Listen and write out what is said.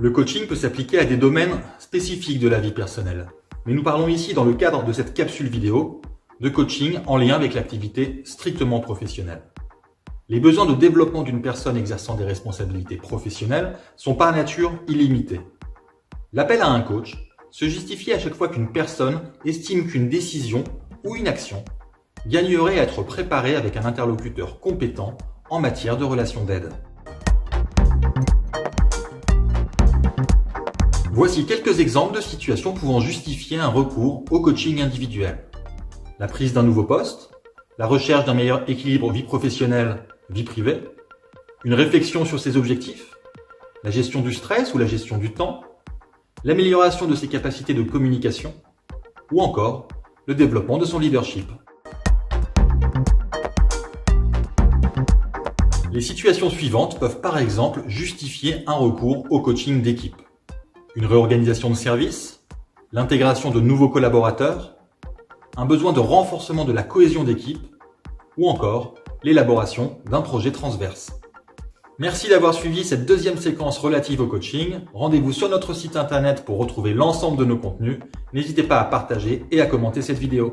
Le coaching peut s'appliquer à des domaines spécifiques de la vie personnelle. Mais nous parlons ici, dans le cadre de cette capsule vidéo, de coaching en lien avec l'activité strictement professionnelle. Les besoins de développement d'une personne exerçant des responsabilités professionnelles sont par nature illimités. L'appel à un coach se justifie à chaque fois qu'une personne estime qu'une décision ou une action gagnerait à être préparée avec un interlocuteur compétent en matière de relations d'aide. Voici quelques exemples de situations pouvant justifier un recours au coaching individuel. La prise d'un nouveau poste, la recherche d'un meilleur équilibre vie professionnelle, vie privée, une réflexion sur ses objectifs, la gestion du stress ou la gestion du temps, l'amélioration de ses capacités de communication, ou encore le développement de son leadership. Les situations suivantes peuvent par exemple justifier un recours au coaching d'équipe. Une réorganisation de service, l'intégration de nouveaux collaborateurs, un besoin de renforcement de la cohésion d'équipe, ou encore l'élaboration d'un projet transverse. Merci d'avoir suivi cette deuxième séquence relative au coaching. Rendez-vous sur notre site internet pour retrouver l'ensemble de nos contenus. N'hésitez pas à partager et à commenter cette vidéo.